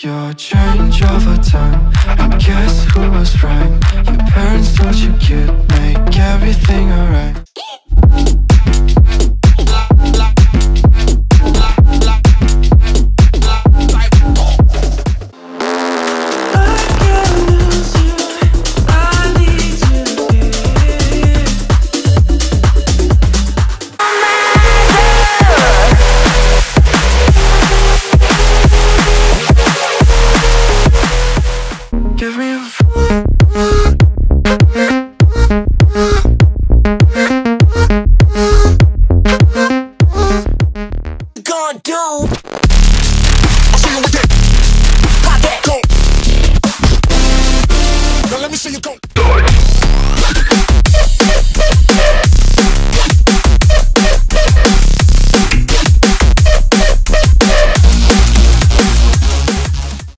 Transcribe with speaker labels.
Speaker 1: Your change of a time. I guess who was right? Your parents told you could make everything Give me a
Speaker 2: Gonna do. I'll see you with that. That. Go. Now let me see you go.